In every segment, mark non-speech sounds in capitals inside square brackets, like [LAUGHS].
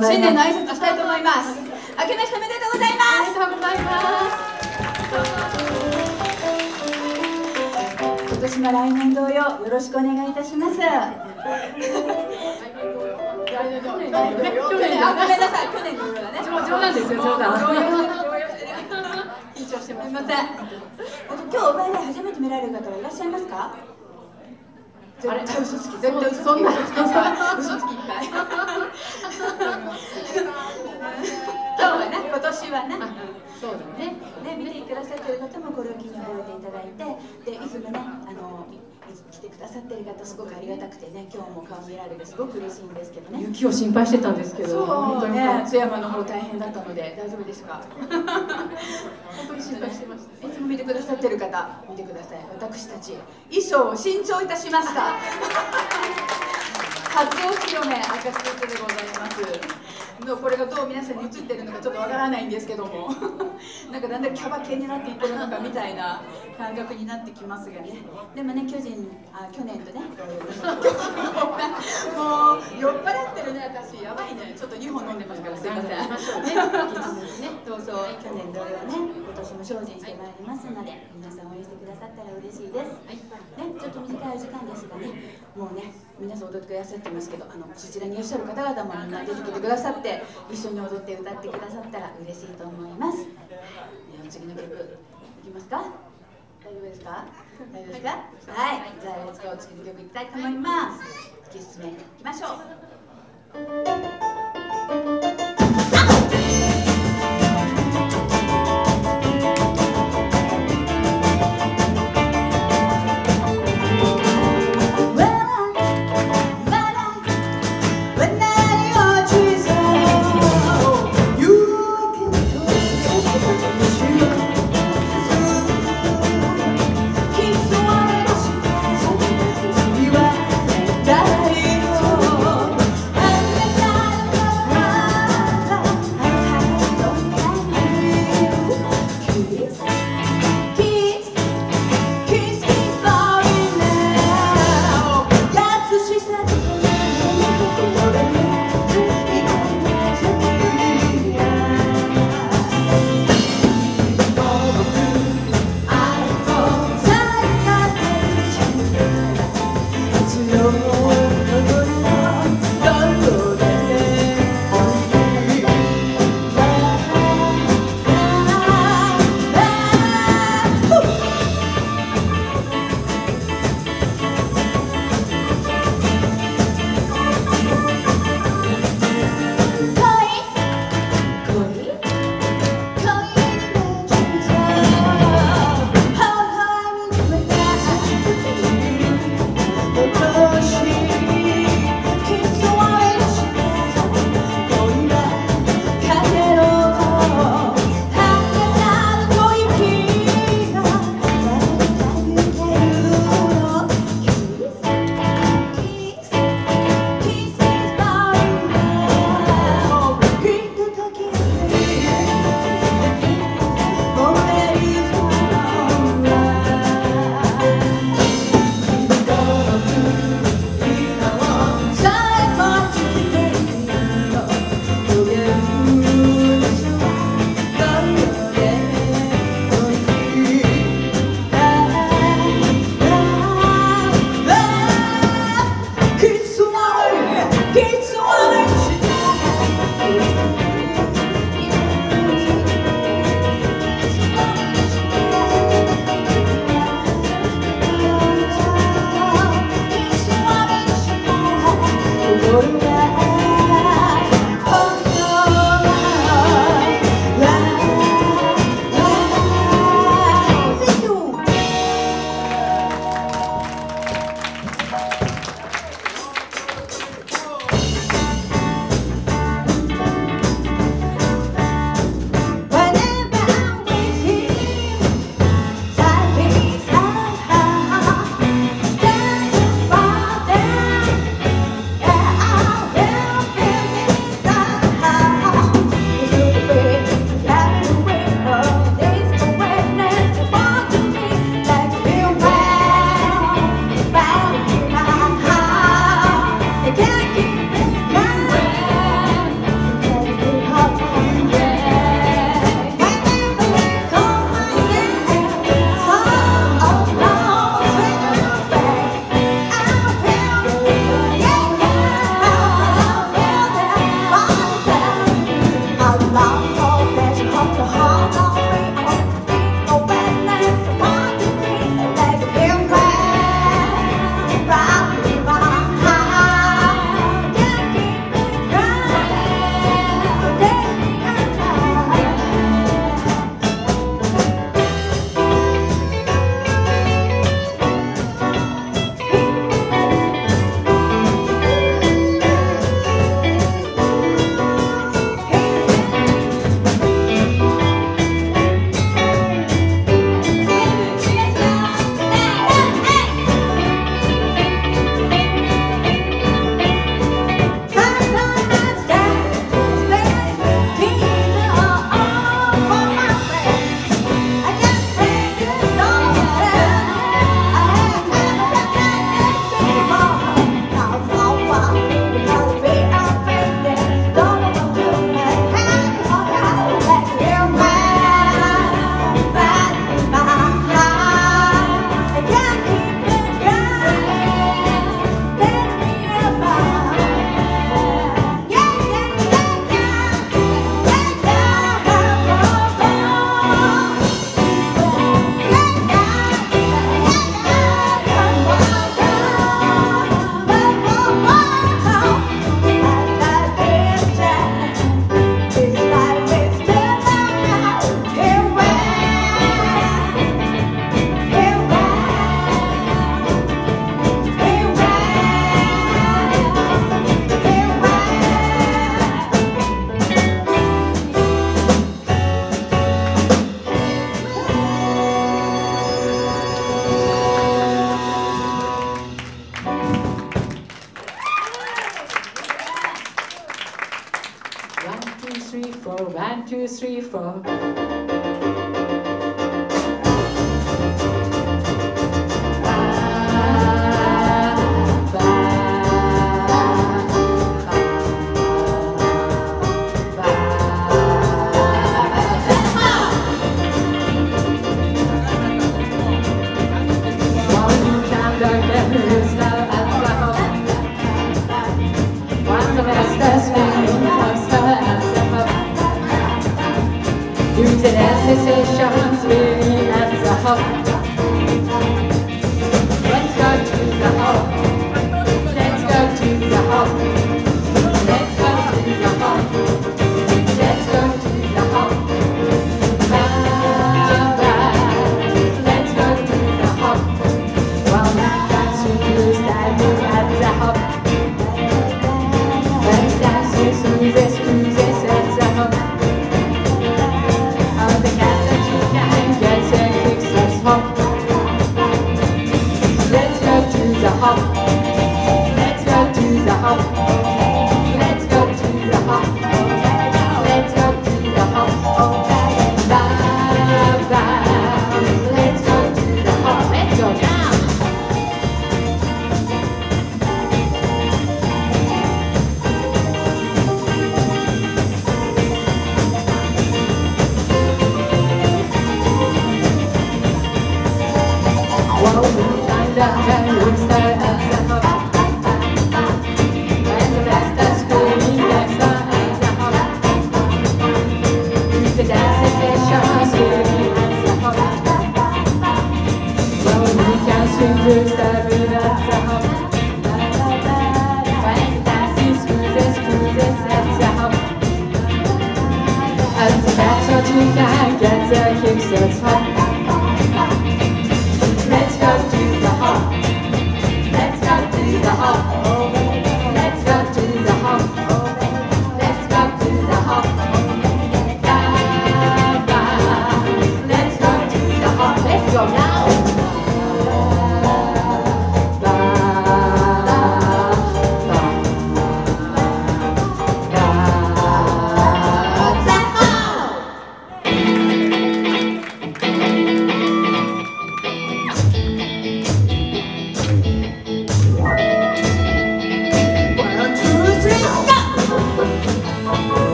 ざいます。新年の挨拶したいと思います。明けましておめでとうございます。おめでとうございます。今年も来年同様よろしくお願いいたします。去年去年あごめんなさい去年のようだね冗談ですよ冗談緊張してますすみません今日お前で初めて見られる方はいらっしゃいますか絶対嘘つき。絶対そんな嘘つきいっぱい今日はね今年はね。そうだね。ね見てくださってる方もこれを機に覚えていただいてでいつもねあの来てくださってる方すごくありがたくてね今日も顔見られてすごく嬉しいんですけどね。雪を心配してたんですけどそうね。津山の方大変だったので大丈夫ですか [LAUGHS] 本当に心配してました。いつも見てくださってる方見てください。私たち衣装を新調いたしました初お披露目赤塚でございます。のこれがどう皆さんに映ってるのかちょっとわからないんですけども。[LAUGHS] なんかだんだんキャバ系になっていってるのかみたいな感覚になってきますがね。でもね巨人あ去年とね。[LAUGHS] もう酔っ払ってるね私。やばいね。ちょっと2本飲んでますからすいません。ね引き続きね。[LAUGHS] どうぞ去年同様ね今年も精進してまいりますので皆さんださったら嬉しいです、ね、ちょっと短いお時間ですがねもうね皆さん踊ってくださってますけどあのそちらにいらっしゃる方々もみんな出てきてくださって一緒に踊って歌ってくださったら嬉しいと思います、ね、次の曲いきますか？大丈夫ですか？大丈夫ですか？はい。じゃあ次の曲いきたいと思います。1つ目いきましょう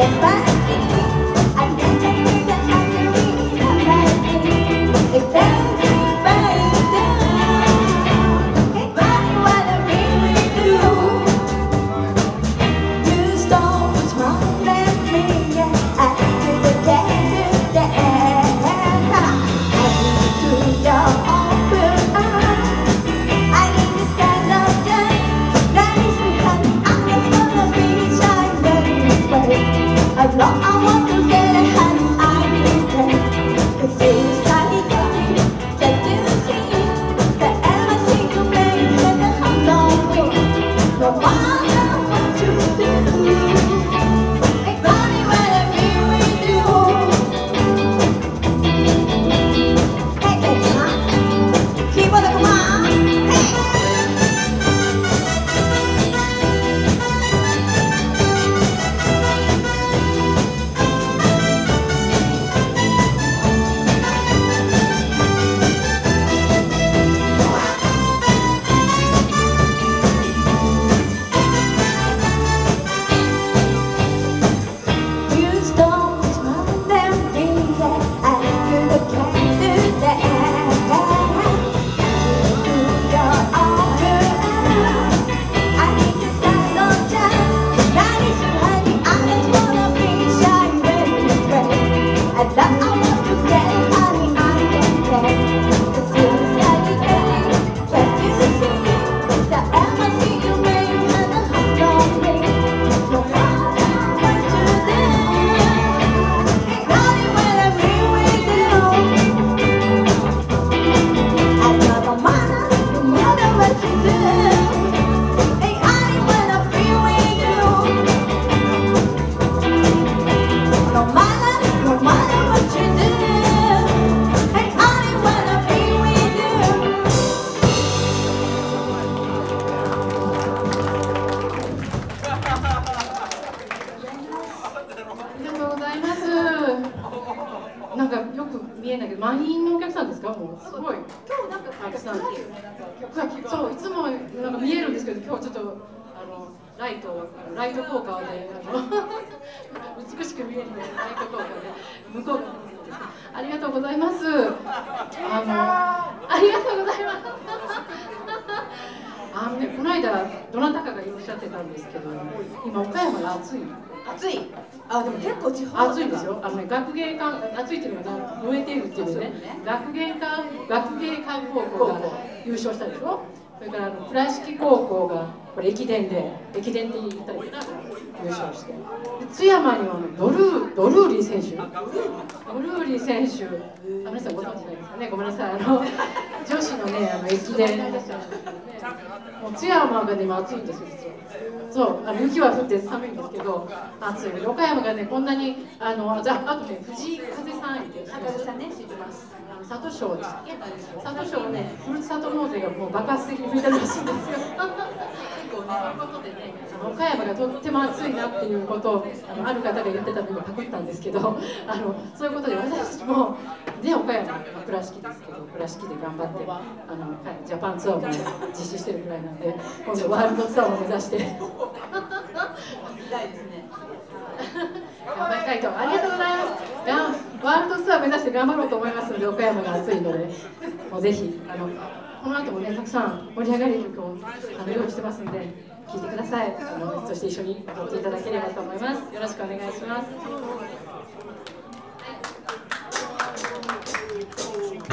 Bye. 勝したでしょ？それからあの倉敷高校がこれ駅伝で、駅伝って言ったりか、優勝して。津山にはあのドルドルーリー選手、ドルーリー選手、あの人ご存知ないですかね？ごめんなさい。あの女子のね、あの駅伝。もう津山がね、今暑いんですよ実は。そう、あの雪は降って寒いんですけど、暑い。岡山がね、こんなに、あの、じゃあ、あとね、藤井風さんいて、高田さんね知ってますの里庄でしたっけ？里庄ね、ふるさと納税がもう爆発的に増えたらしいんですよ。結構ねということでね、あの岡山がとっても暑いなっていうことをあのある方が言ってたのがパクったんですけど、[LAUGHS] あのそういうことで私たちもね岡山、まあ、倉敷ですけど倉敷で頑張ってあの、はい、ジャパンツアーも実施してるぐらいなんで今度ワールドツアーを目指して。見たいですね。[LAUGHS] 頑張りたいと。ありがとうございます。がワールドツアー目指して頑張ろうと思いますので岡山が暑いのでもうぜひあのこの後もねたくさん盛り上がる曲をあの用意してますので聴いてください。あのそして一緒に踊っていただければと思います。よろしくお願いします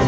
「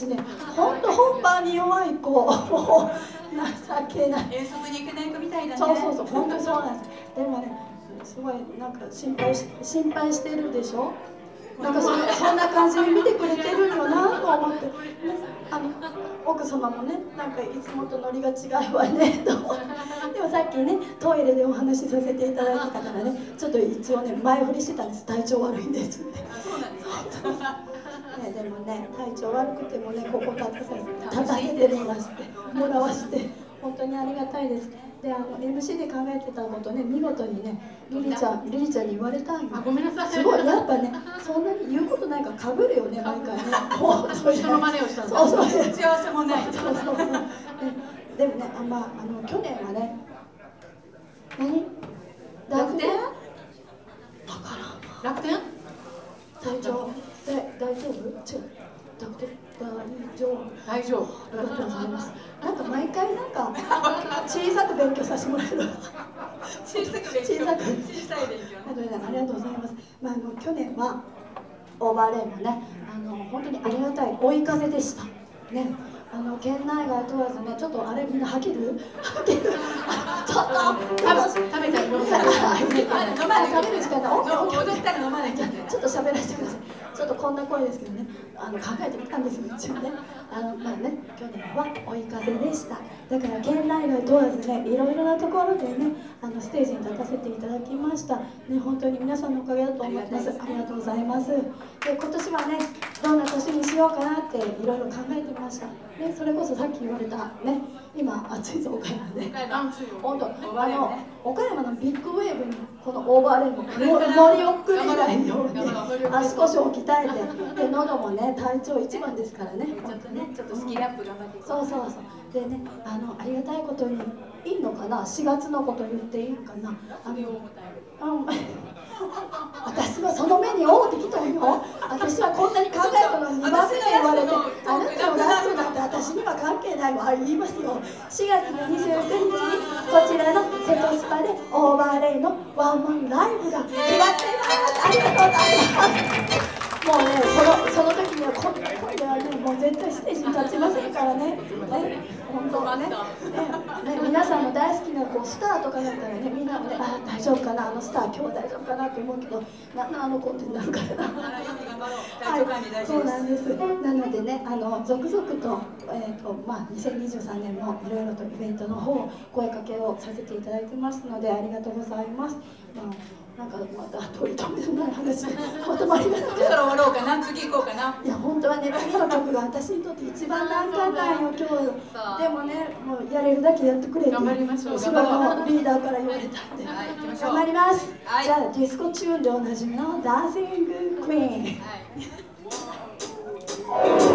私ね、本当本番に弱い子、もう情けない。遠足に行けない子みたいだねそうそうそう、本当にそうなんです。でもね、すごいなんか心配し心配してるでしょ？なんかそそんな感じで見てくれてるよなと思って、ね、あの奥様もね、なんかいつもとノリが違うわねと。でもさっきね、トイレでお話しさせていただいたからね、ちょっと一応ね、前振りしてたんです。体調悪いんですって。そうなんですね、でもね、体調悪くてもね、ここ立たせ立たせてもらして、もらわして、本当にありがたいです。で、あの MC で考えてたことね、見事にね、リリちゃん、リリちゃんに言われたんよ。あ、ごめんなさい。すごい、やっぱね、そんなに言うことないから被るよね、毎回ね。本当に人の真似をしたんだそうそう。打ち合わせもないそうそうそう。ねでもね、あまあ、あの去年はね、何？楽天？だから楽天？大丈夫？違うだって大丈夫？大丈夫。ありがとうございます。なんか毎回なんか小さく勉強させてもらえる。小さく勉強。小さく。小さい勉強ねありがとうございます、まあ、あの去年はオーバーレイもねあの本当にありがたい追い風でした。ね。あの県内外問わずねちょっとあれみんな吐ける？吐ける？あちょっと食べ食べたり飲んだり。あ飲まなきゃ食べる時間だ。ちょっと喋らせてください。ちょっとこんな声ですけどね、あの考えてみたんですよ、一応ね。あのまあね、去年は追い風でした。だから県内外問わずね、いろいろなところでね、あのステージに立たせていただきました。ね、本当に皆さんのおかげだと思います。ありがとうございます。で、今年はね、どんな年にしようかなっていろいろ考えてみました。ね、それこそさっき言われたね、今暑いぞ岡山で。あ、そうよ。本当、オーバーあの岡山のビッグウェーブにこのオーバーレイも乗り遅れないように足腰を鍛えてで喉もね体調一番ですからね。ちょっとねちょっとスキルアップ頑張ってそうそうそう。でねあのありがたいことにいいのかな？4月のこと言っていいかな？あのあ私はその目に合うてきたんよ。私はこんなに考えたのに2番目で言われてあなたのラストなんて私には関係ないわ。言いますよ。4月の29日にこちらの瀬戸スパでオーバーレイのワンマンライブが決まっています。ありがとうございます。もうねそのその時にはこ今度はねももう絶対ステージに立ちませんからね。ね、本当はね。ね、ね、皆さんの大好きなこうスターとかだったらね、みんなもね、あ、大丈夫かな、あのスター今日大丈夫かなって思うけど、なんなんあの子ってなるからな。あらよく頑張ろう体調管理大事そうなんです。なのでね、あの続々とえっ、とまあ2023年もいろいろとイベントの方声かけをさせていただいてますのでありがとうございます。まあなんかまた取り留めのない話まとまりがなくそろそろ終わろうかな。次行こうかな。いや本当はね次の曲が私にとって一番難関なんよ今日。でもねもうやれるだけやってくれって頑張りましょう後ろのリーダーから言われたんではい行きましょう。頑張ります、はい。じゃあディスコチューンでおなじみの「ダンシング・クイーン」はい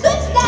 Good stuff.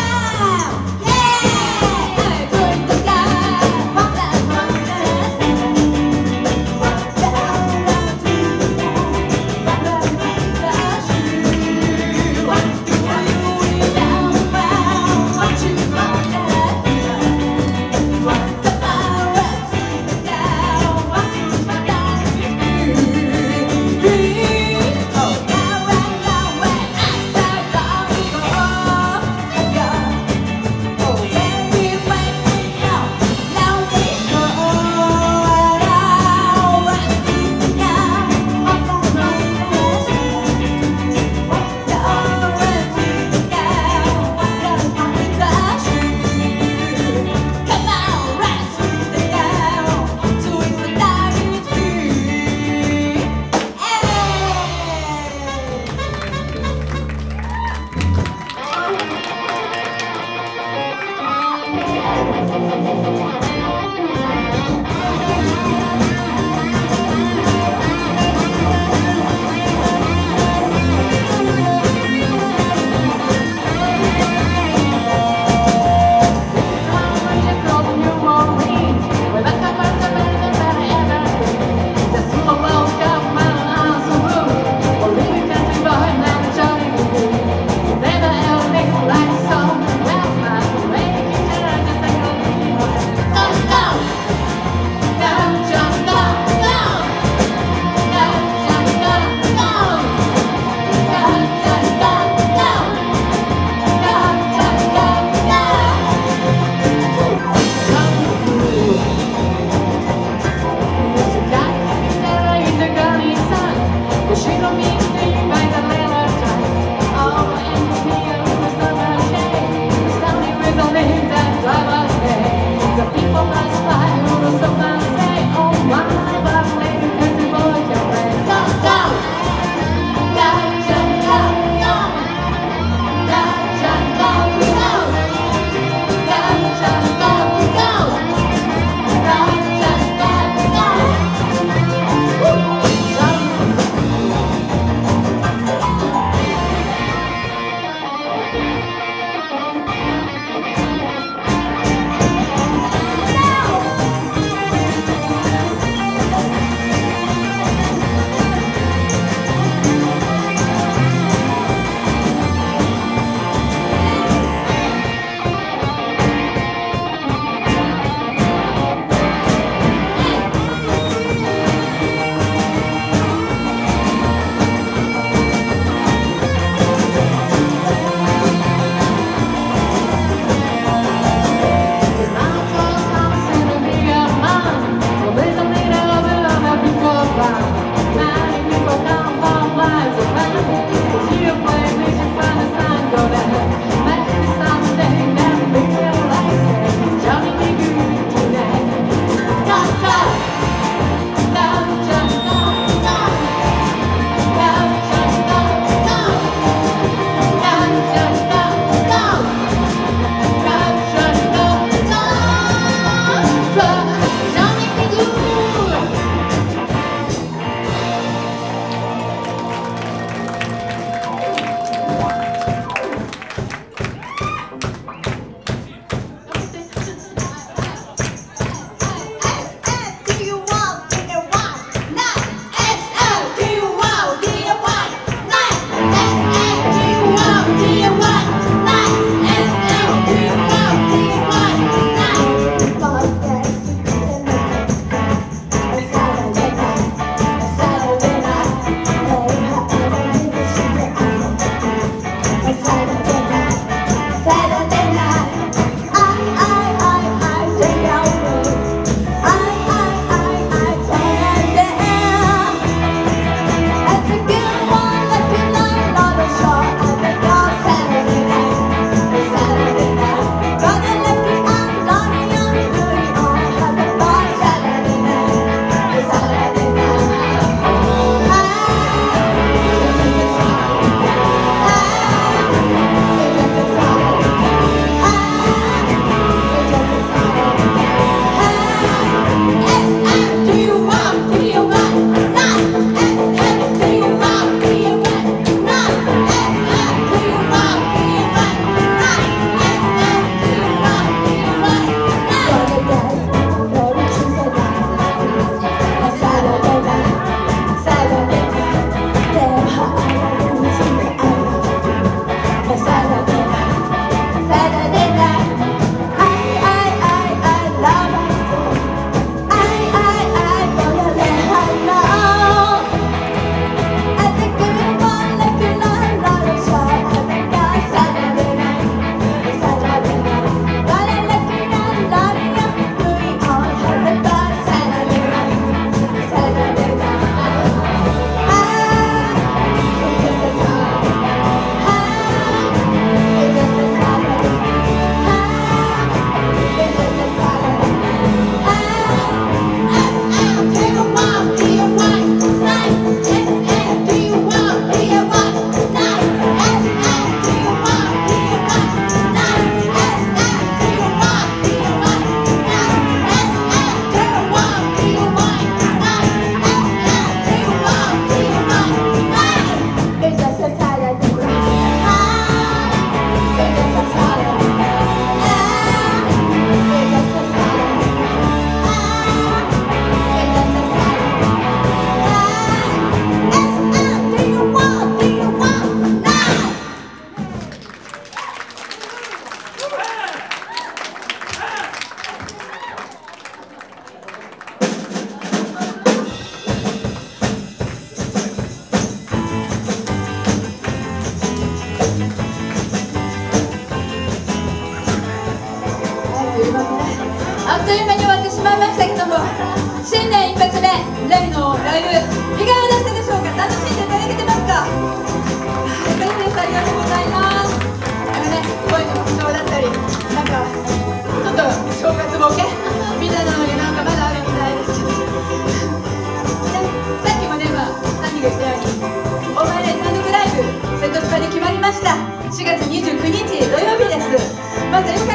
ですま